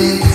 it.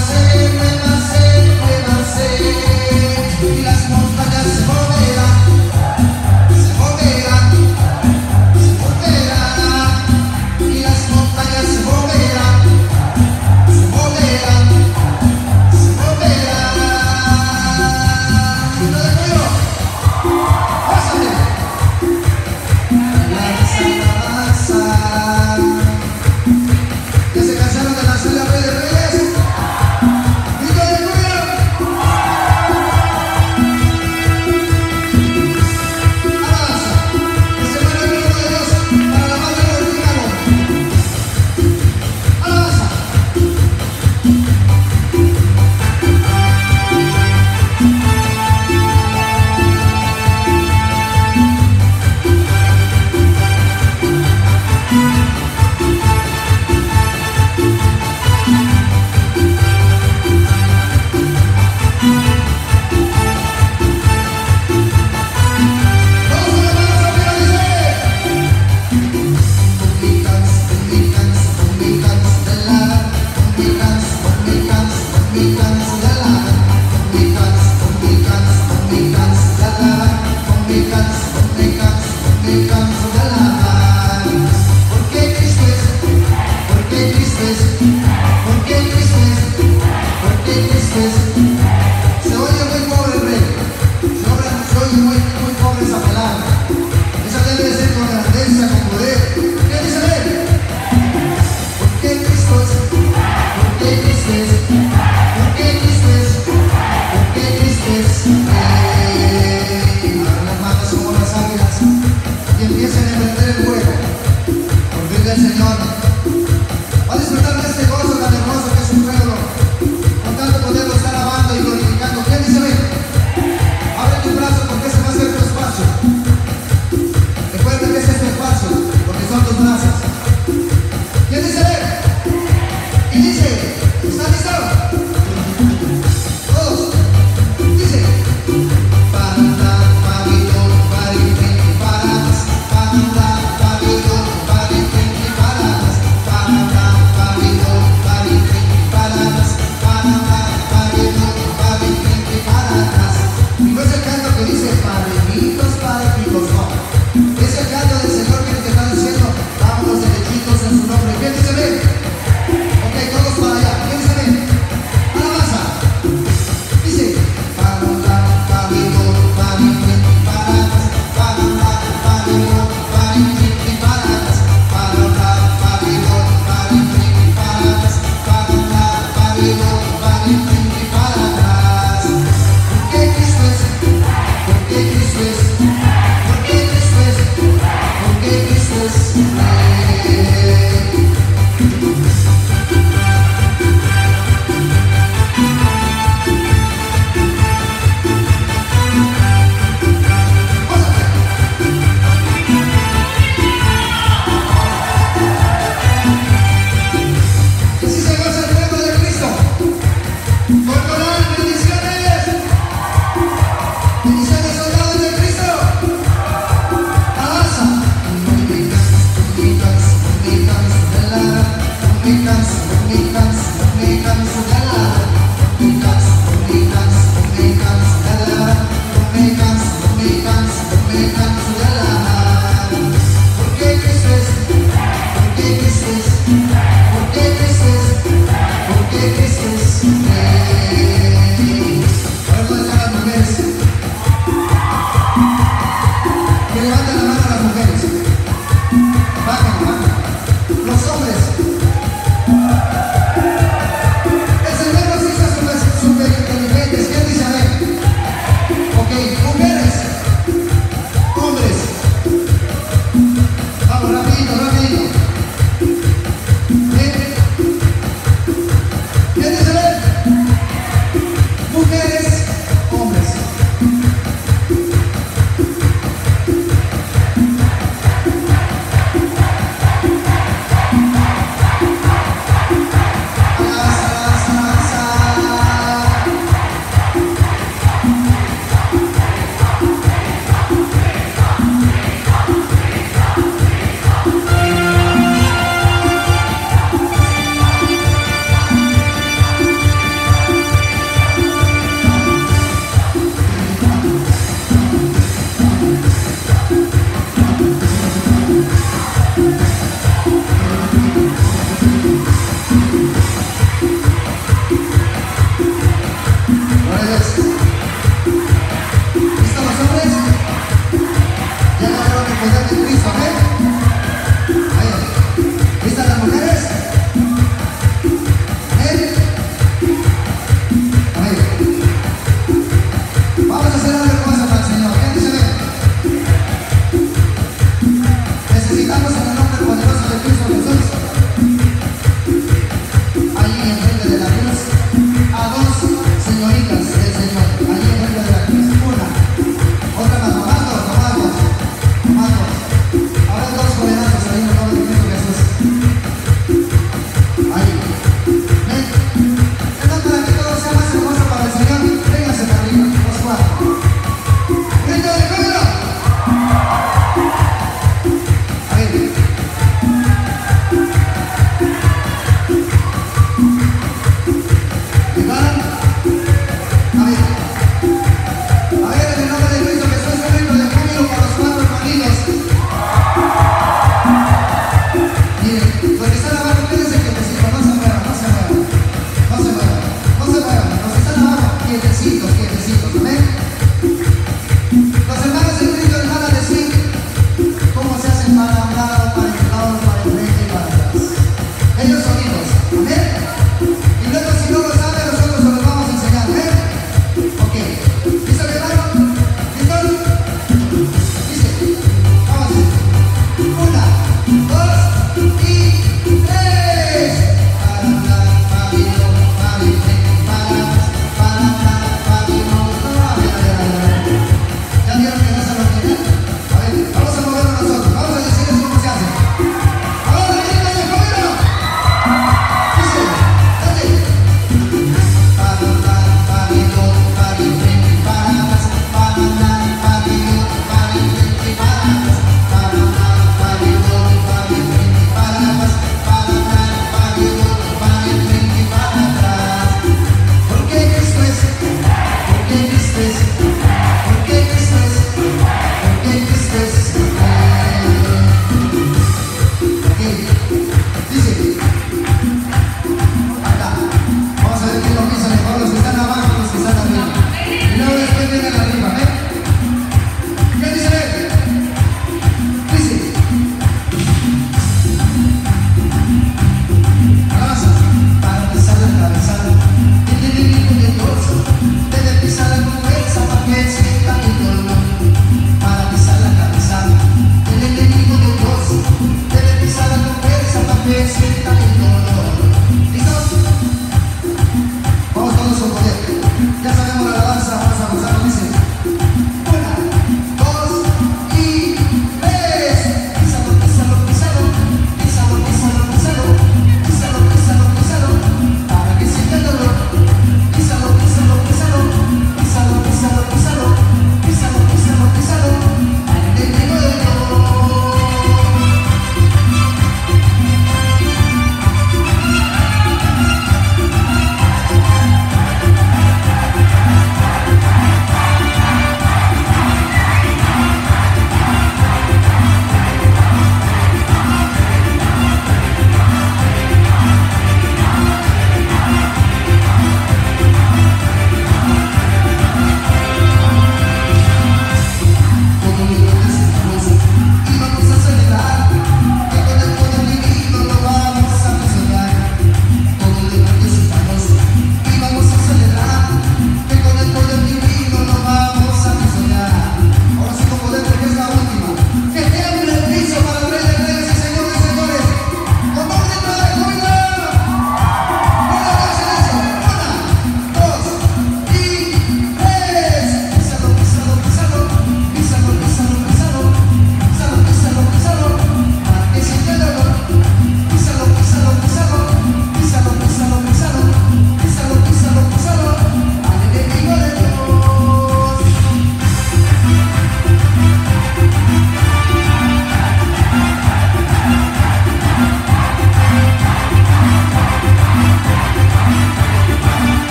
nascer,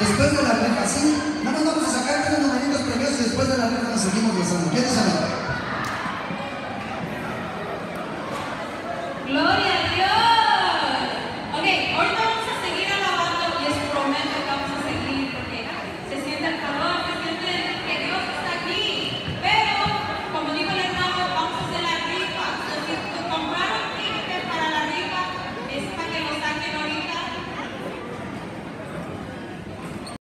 Después de la reja, sí. No nos vamos a sacar tres numeritos premios y después de la reja nos seguimos besando.